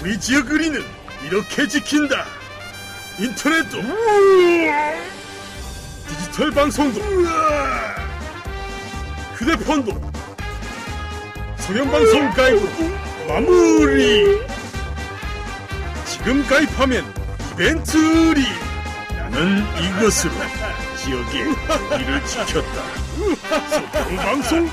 우리 지역 의리는 이렇게 지킨다. 인터넷도 디지털 방송도 휴대폰도 소형 방송 가입으로 마무리. 지금 가입하면 이벤트 리 나는 이것으로 지역의 우리를 지켰다. 소형 방송